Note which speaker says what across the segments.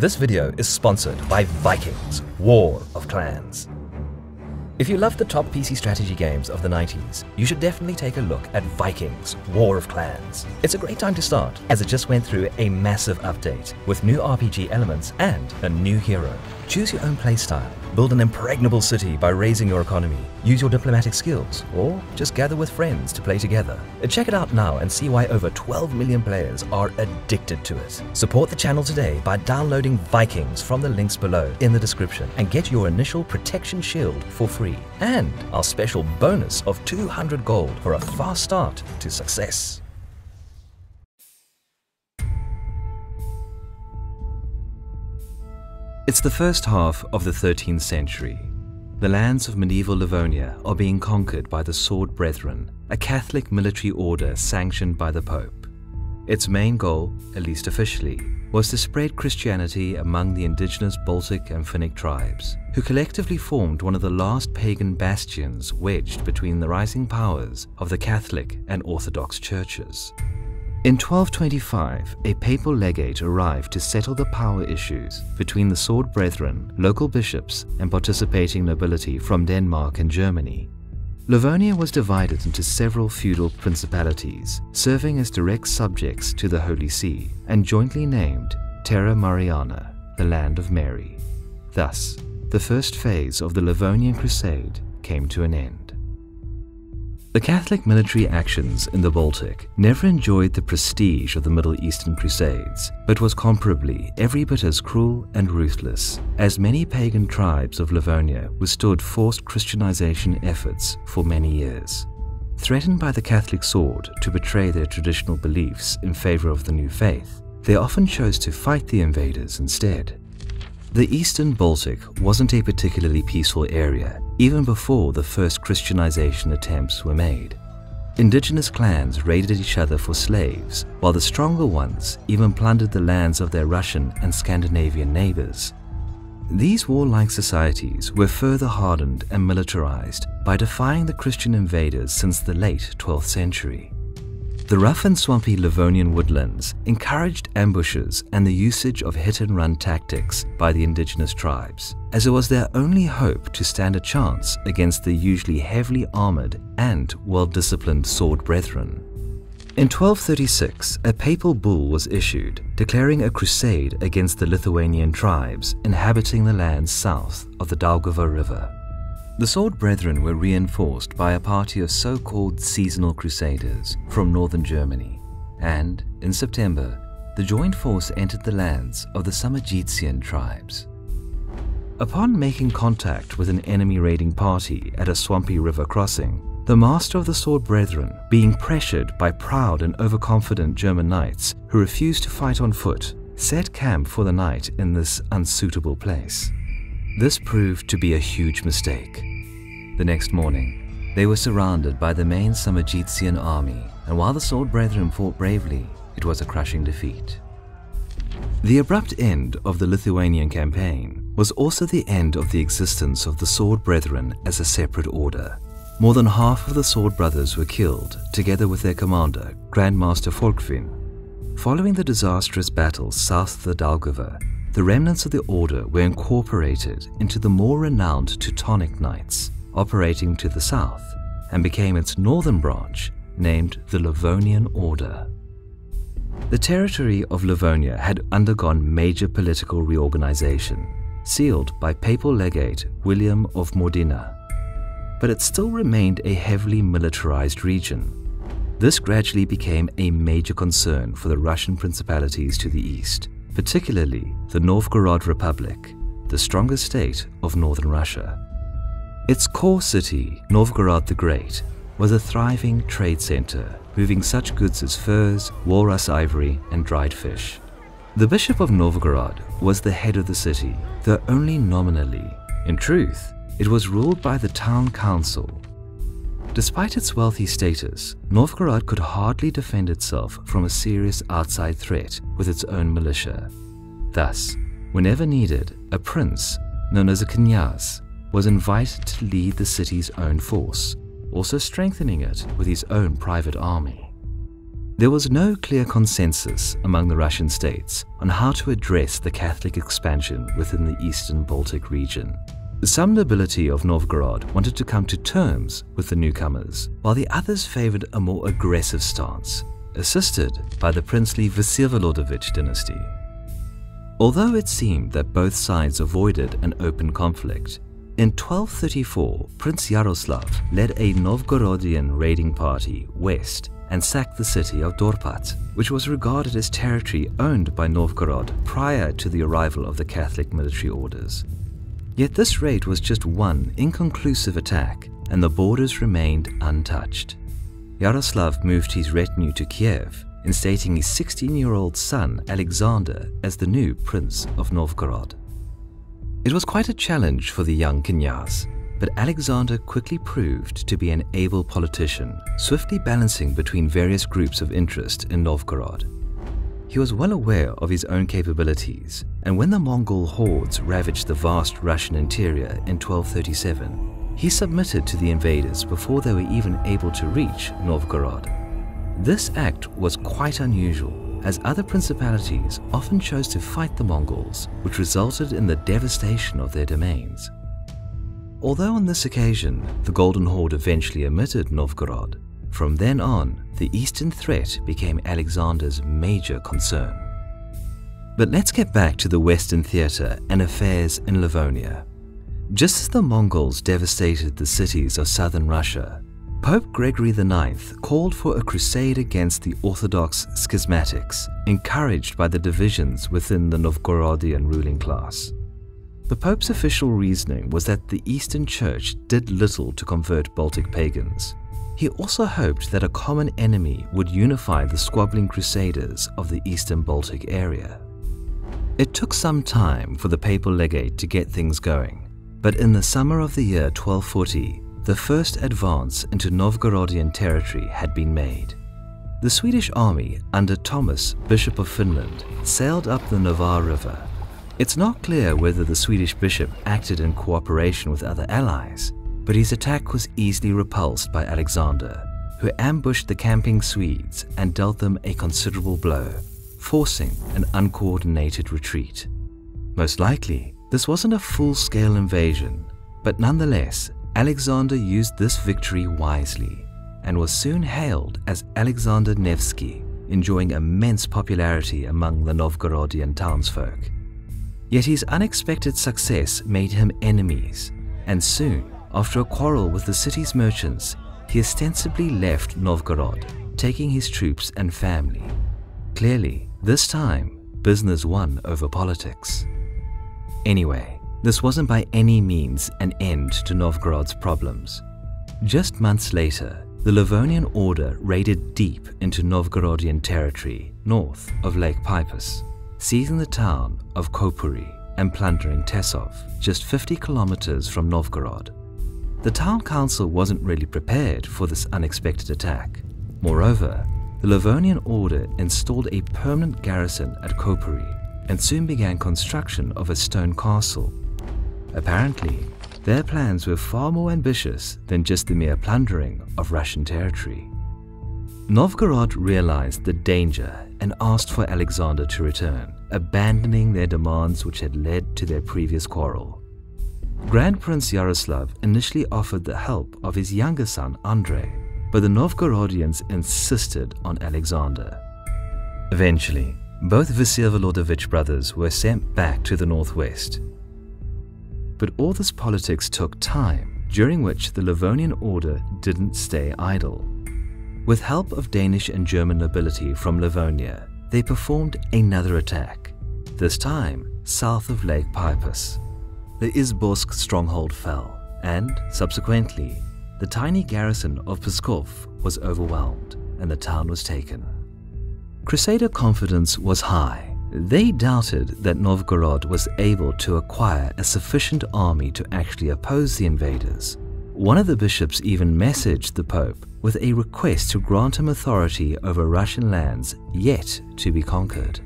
Speaker 1: This video is sponsored by Vikings, War of Clans. If you love the top PC strategy games of the 90s, you should definitely take a look at Vikings War of Clans. It's a great time to start, as it just went through a massive update with new RPG elements and a new hero. Choose your own playstyle, build an impregnable city by raising your economy, use your diplomatic skills, or just gather with friends to play together. Check it out now and see why over 12 million players are addicted to it. Support the channel today by downloading Vikings from the links below in the description and get your initial protection shield for free. And our special bonus of 200 gold for a fast start to success. It's the first half of the 13th century. The lands of medieval Livonia are being conquered by the Sword Brethren, a Catholic military order sanctioned by the Pope. Its main goal, at least officially, was to spread Christianity among the indigenous Baltic and Finnic tribes, who collectively formed one of the last pagan bastions wedged between the rising powers of the Catholic and Orthodox churches. In 1225, a papal legate arrived to settle the power issues between the Sword Brethren, local bishops, and participating nobility from Denmark and Germany. Livonia was divided into several feudal principalities, serving as direct subjects to the Holy See, and jointly named Terra Mariana, the Land of Mary. Thus, the first phase of the Livonian Crusade came to an end. The Catholic military actions in the Baltic never enjoyed the prestige of the Middle Eastern Crusades, but was comparably every bit as cruel and ruthless, as many pagan tribes of Livonia withstood forced Christianization efforts for many years. Threatened by the Catholic sword to betray their traditional beliefs in favor of the new faith, they often chose to fight the invaders instead. The eastern Baltic wasn't a particularly peaceful area even before the first Christianization attempts were made. Indigenous clans raided each other for slaves, while the stronger ones even plundered the lands of their Russian and Scandinavian neighbors. These warlike societies were further hardened and militarized by defying the Christian invaders since the late 12th century. The rough and swampy Livonian woodlands encouraged ambushes and the usage of hit-and-run tactics by the indigenous tribes, as it was their only hope to stand a chance against the usually heavily armored and well-disciplined sword brethren. In 1236, a papal bull was issued declaring a crusade against the Lithuanian tribes inhabiting the lands south of the Daugava River. The Sword Brethren were reinforced by a party of so-called seasonal crusaders from northern Germany, and in September, the joint force entered the lands of the Samogitian tribes. Upon making contact with an enemy raiding party at a swampy river crossing, the master of the Sword Brethren, being pressured by proud and overconfident German knights who refused to fight on foot, set camp for the night in this unsuitable place. This proved to be a huge mistake. The next morning, they were surrounded by the main Samogitian army, and while the Sword Brethren fought bravely, it was a crushing defeat. The abrupt end of the Lithuanian campaign was also the end of the existence of the Sword Brethren as a separate order. More than half of the Sword Brothers were killed, together with their commander, Grandmaster Folkvin. Following the disastrous battle south of the Daugava, the remnants of the order were incorporated into the more renowned Teutonic Knights, operating to the south, and became its northern branch, named the Livonian Order. The territory of Livonia had undergone major political reorganization, sealed by papal legate William of Modena, but it still remained a heavily militarized region. This gradually became a major concern for the Russian principalities to the east, particularly the Novgorod Republic, the strongest state of northern Russia. Its core city, Novgorod the Great, was a thriving trade center, moving such goods as furs, walrus ivory, and dried fish. The Bishop of Novgorod was the head of the city, though only nominally. In truth, it was ruled by the town council. Despite its wealthy status, Novgorod could hardly defend itself from a serious outside threat with its own militia. Thus, whenever needed, a prince, known as a knyaz, was invited to lead the city's own force, also strengthening it with his own private army. There was no clear consensus among the Russian states on how to address the Catholic expansion within the eastern Baltic region. Some nobility of Novgorod wanted to come to terms with the newcomers, while the others favored a more aggressive stance, assisted by the princely Vsevolodovich dynasty. Although it seemed that both sides avoided an open conflict, in 1234 Prince Yaroslav led a Novgorodian raiding party west and sacked the city of Dorpat, which was regarded as territory owned by Novgorod prior to the arrival of the Catholic military orders. Yet this raid was just one inconclusive attack, and the borders remained untouched. Yaroslav moved his retinue to Kiev, instating his 16 year old son Alexander as the new Prince of Novgorod. It was quite a challenge for the young Knyaz, but Alexander quickly proved to be an able politician, swiftly balancing between various groups of interest in Novgorod. He was well aware of his own capabilities, and when the Mongol hordes ravaged the vast Russian interior in 1237, he submitted to the invaders before they were even able to reach Novgorod. This act was quite unusual, as other principalities often chose to fight the Mongols, which resulted in the devastation of their domains. Although on this occasion the Golden Horde eventually omitted Novgorod, from then on, the eastern threat became Alexander's major concern. But let's get back to the Western theatre and affairs in Livonia. Just as the Mongols devastated the cities of southern Russia, Pope Gregory IX called for a crusade against the Orthodox schismatics, encouraged by the divisions within the Novgorodian ruling class. The Pope's official reasoning was that the Eastern Church did little to convert Baltic pagans, he also hoped that a common enemy would unify the squabbling crusaders of the eastern Baltic area. It took some time for the papal legate to get things going, but in the summer of the year 1240, the first advance into Novgorodian territory had been made. The Swedish army under Thomas, Bishop of Finland, sailed up the Neva River. It's not clear whether the Swedish bishop acted in cooperation with other allies, but his attack was easily repulsed by Alexander, who ambushed the camping Swedes and dealt them a considerable blow, forcing an uncoordinated retreat. Most likely, this wasn't a full-scale invasion, but nonetheless, Alexander used this victory wisely and was soon hailed as Alexander Nevsky, enjoying immense popularity among the Novgorodian townsfolk. Yet his unexpected success made him enemies, and soon after a quarrel with the city's merchants, he ostensibly left Novgorod, taking his troops and family. Clearly, this time, business won over politics. Anyway, this wasn't by any means an end to Novgorod's problems. Just months later, the Livonian Order raided deep into Novgorodian territory north of Lake Peipus, seizing the town of Koporye and plundering Tesov, just 50 kilometers from Novgorod. The town council wasn't really prepared for this unexpected attack. Moreover, the Livonian order installed a permanent garrison at Koporye and soon began construction of a stone castle. Apparently, their plans were far more ambitious than just the mere plundering of Russian territory. Novgorod realized the danger and asked for Alexander to return, abandoning their demands which had led to their previous quarrel. Grand Prince Yaroslav initially offered the help of his younger son Andrei, but the Novgorodians insisted on Alexander. Eventually, both Vsevolodovich brothers were sent back to the northwest. But all this politics took time, during which the Livonian order didn't stay idle. With help of Danish and German nobility from Livonia, they performed another attack, this time south of Lake Peipus the Izborsk stronghold fell, and, subsequently, the tiny garrison of Pskov was overwhelmed and the town was taken. Crusader confidence was high. They doubted that Novgorod was able to acquire a sufficient army to actually oppose the invaders. One of the bishops even messaged the Pope with a request to grant him authority over Russian lands yet to be conquered.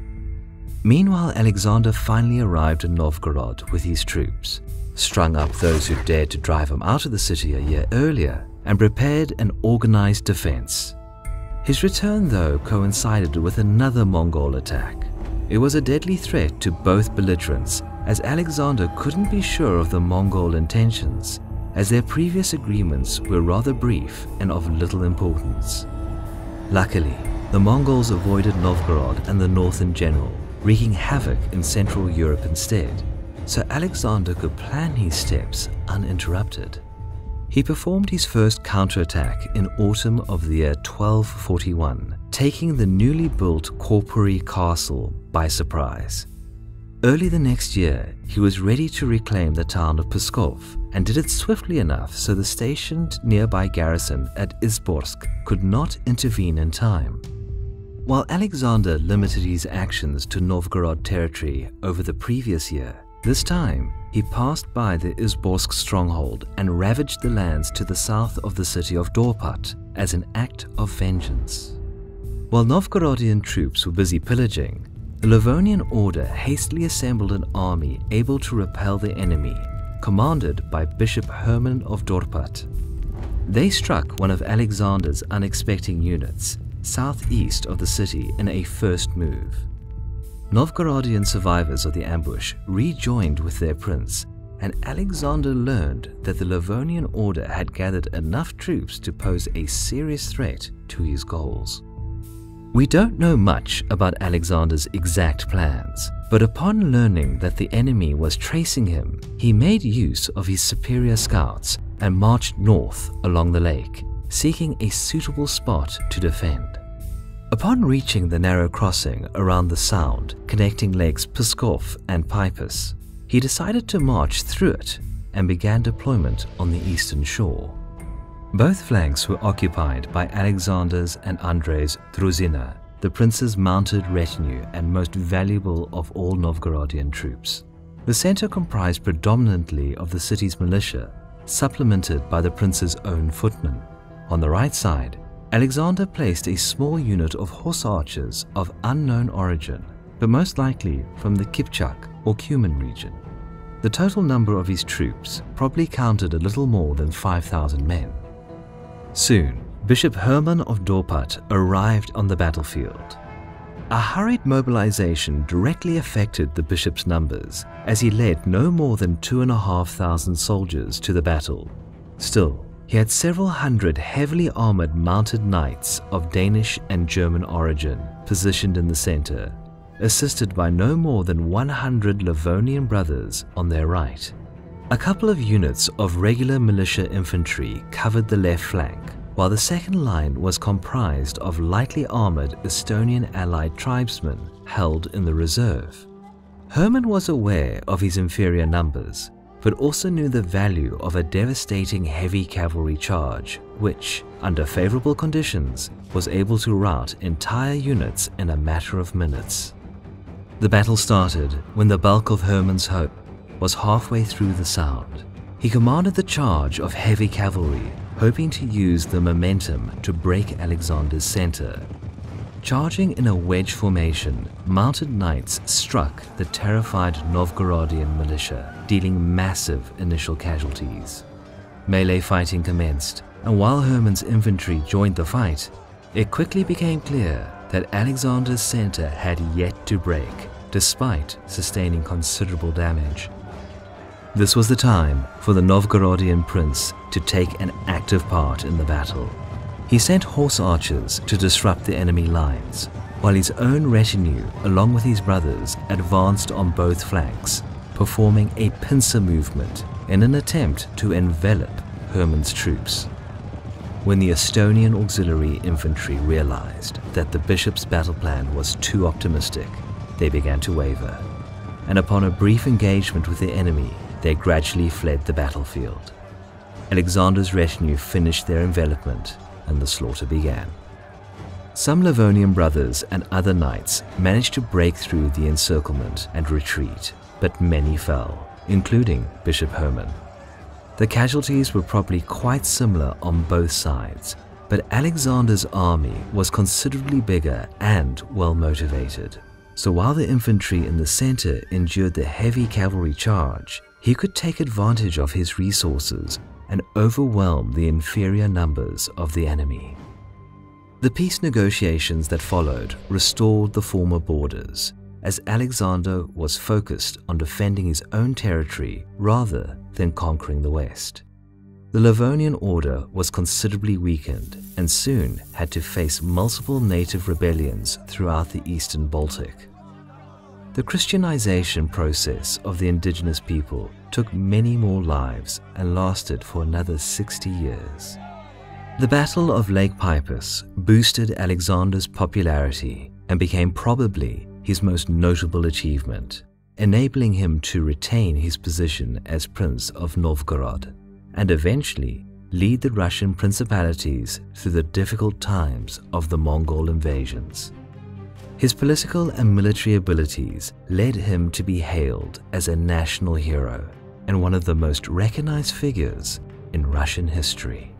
Speaker 1: Meanwhile, Alexander finally arrived in Novgorod with his troops, strung up those who dared to drive him out of the city a year earlier, and prepared an organized defense. His return, though, coincided with another Mongol attack. It was a deadly threat to both belligerents, as Alexander couldn't be sure of the Mongol intentions, as their previous agreements were rather brief and of little importance. Luckily, the Mongols avoided Novgorod and the north in general, wreaking havoc in Central Europe instead, so Alexander could plan his steps uninterrupted. He performed his first counterattack in autumn of the year 1241, taking the newly built Koporye castle by surprise. Early the next year, he was ready to reclaim the town of Pskov and did it swiftly enough so the stationed nearby garrison at Izborsk could not intervene in time. While Alexander limited his actions to Novgorod territory over the previous year, this time he passed by the Izborsk stronghold and ravaged the lands to the south of the city of Dorpat as an act of vengeance. While Novgorodian troops were busy pillaging, the Livonian order hastily assembled an army able to repel the enemy, commanded by Bishop Herman of Dorpat. They struck one of Alexander's unexpected units southeast of the city in a first move. Novgorodian survivors of the ambush rejoined with their prince, and Alexander learned that the Livonian order had gathered enough troops to pose a serious threat to his goals. We don't know much about Alexander's exact plans, but upon learning that the enemy was tracing him, he made use of his superior scouts and marched north along the lake, seeking a suitable spot to defend. Upon reaching the narrow crossing around the sound connecting lakes Pskov and Peipus, he decided to march through it and began deployment on the eastern shore. Both flanks were occupied by Alexander's and Andrei's Druzhina, the prince's mounted retinue and most valuable of all Novgorodian troops. The center comprised predominantly of the city's militia, supplemented by the prince's own footmen. On the right side, Alexander placed a small unit of horse archers of unknown origin, but most likely from the Kipchak or Cuman region. The total number of his troops probably counted a little more than 5,000 men. Soon, Bishop Herman of Dorpat arrived on the battlefield. A hurried mobilization directly affected the bishop's numbers, as he led no more than two and a half thousand soldiers to the battle. Still, he had several hundred heavily armored mounted knights of Danish and German origin positioned in the center, assisted by no more than 100 Livonian brothers on their right. A couple of units of regular militia infantry covered the left flank, while the second line was comprised of lightly armored Estonian allied tribesmen held in the reserve. Herman was aware of his inferior numbers but also knew the value of a devastating heavy cavalry charge, which, under favorable conditions, was able to rout entire units in a matter of minutes. The battle started when the bulk of Herman's hope was halfway through the sound. He commanded the charge of heavy cavalry, hoping to use the momentum to break Alexander's center Charging in a wedge formation, mounted knights struck the terrified Novgorodian militia, dealing massive initial casualties. Melee fighting commenced, and while Herman's infantry joined the fight, it quickly became clear that Alexander's center had yet to break, despite sustaining considerable damage. This was the time for the Novgorodian prince to take an active part in the battle. He sent horse archers to disrupt the enemy lines, while his own retinue, along with his brothers, advanced on both flanks, performing a pincer movement in an attempt to envelop Herman's troops. When the Estonian auxiliary infantry realized that the bishop's battle plan was too optimistic, they began to waver, and upon a brief engagement with the enemy, they gradually fled the battlefield. Alexander's retinue finished their envelopment and the slaughter began. Some Livonian brothers and other knights managed to break through the encirclement and retreat, but many fell, including Bishop Herman. The casualties were probably quite similar on both sides, but Alexander's army was considerably bigger and well motivated. So while the infantry in the center endured the heavy cavalry charge, he could take advantage of his resources and overwhelm the inferior numbers of the enemy. The peace negotiations that followed restored the former borders, as Alexander was focused on defending his own territory rather than conquering the West. The Livonian order was considerably weakened and soon had to face multiple native rebellions throughout the eastern Baltic. The Christianization process of the indigenous people took many more lives and lasted for another 60 years. The Battle of Lake Peipus boosted Alexander's popularity and became probably his most notable achievement, enabling him to retain his position as Prince of Novgorod and eventually lead the Russian principalities through the difficult times of the Mongol invasions. His political and military abilities led him to be hailed as a national hero and one of the most recognized figures in Russian history.